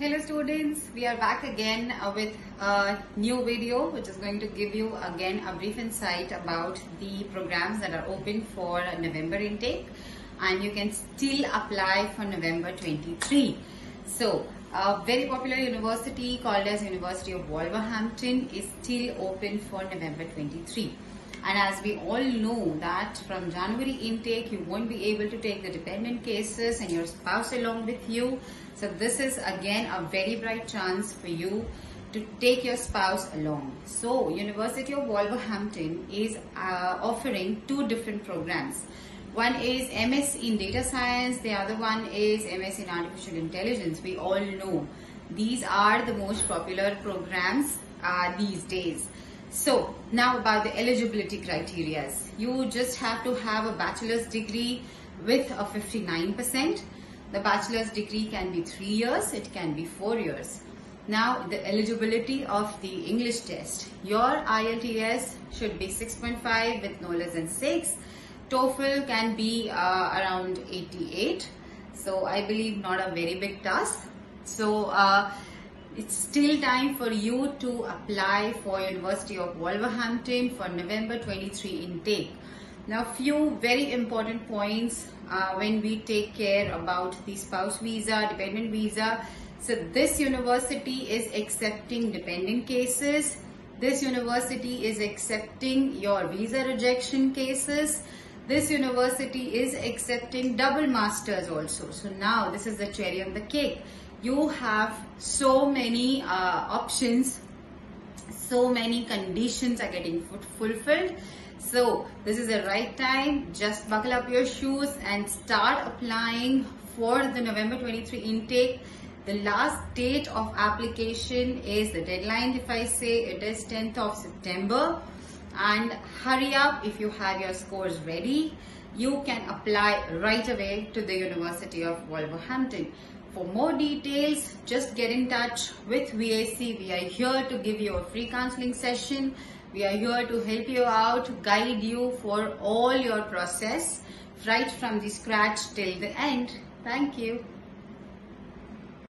Hello students, we are back again uh, with a new video which is going to give you again a brief insight about the programs that are open for November intake and you can still apply for November 23. So, a very popular university called as University of Wolverhampton is still open for November 23. And as we all know that from January intake, you won't be able to take the dependent cases and your spouse along with you. So this is again a very bright chance for you to take your spouse along. So University of Wolverhampton is uh, offering two different programs. One is MS in data science, the other one is MS in artificial intelligence. We all know these are the most popular programs uh, these days. So now about the eligibility criteria. You just have to have a bachelor's degree with a 59%. The bachelor's degree can be 3 years, it can be 4 years. Now the eligibility of the English test. Your IELTS should be 6.5 with no less than 6. TOEFL can be uh, around 88. So I believe not a very big task. So uh, it's still time for you to apply for University of Wolverhampton for November 23 intake. Now few very important points uh, when we take care about the spouse visa, dependent visa. So this university is accepting dependent cases. This university is accepting your visa rejection cases. This university is accepting double masters also. So now this is the cherry on the cake you have so many uh, options. So many conditions are getting fulfilled. So this is the right time. Just buckle up your shoes and start applying for the November 23 intake. The last date of application is the deadline if I say. It is 10th of September. And hurry up if you have your scores ready you can apply right away to the University of Wolverhampton for more details, just get in touch with VAC. We are here to give you a free counseling session. We are here to help you out, guide you for all your process, right from the scratch till the end. Thank you.